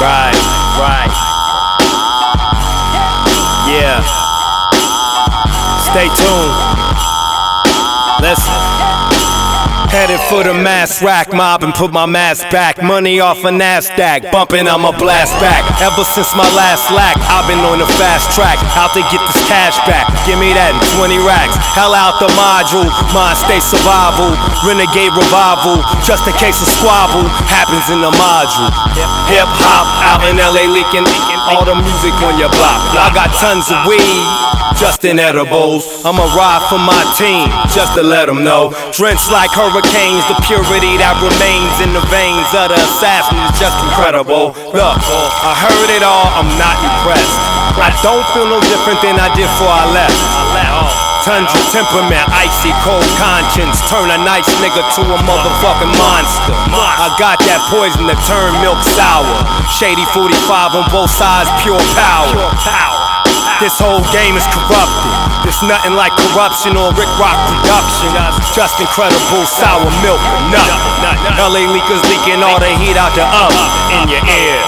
Right, right. Yeah. Stay tuned. Headed for the mass rack mob and put my mask back. Money off a NASDAQ, bumping on my blast back. Ever since my last lack, I've been on the fast track. Out to get this cash back. Give me that in 20 racks. Hell out the module, mind state survival. Renegade revival, just in case a squabble happens in the module. Hip hop out in LA leaking, all the music on your block. I got tons of weed just in edibles. I'ma ride for my team, just to let them know. Drenched like hurricanes, the purity that remains in the veins of the assassin is just incredible. Look, I heard it all, I'm not impressed. I don't feel no different than I did before I left. Tundra temperament, icy cold conscience. Turn a nice nigga to a motherfucking monster. I got that poison that turn milk sour. Shady 45 on both sides, pure power. This whole game is corrupted. There's nothing like corruption or Rick Rock production. Justin Credible sour milk, nothing. LA leakers leaking all the heat out the oven in your ears.